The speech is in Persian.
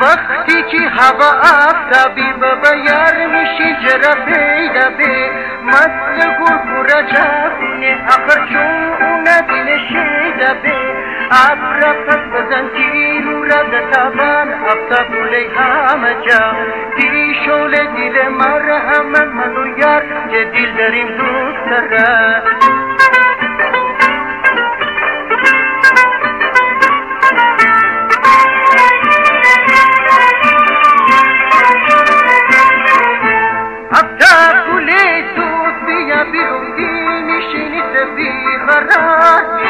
وقتی که هوا آفتابی بابا یار میشی جرا پیدا بی. مست گل جاونه آخر چون اونا دل شیدا بی. ابرا پس بزن تیرو را دتابان آفتاب بولی همه جا. تی شول دل مرحمت منو یار که دل داریم دوست دارم قرار مناسبین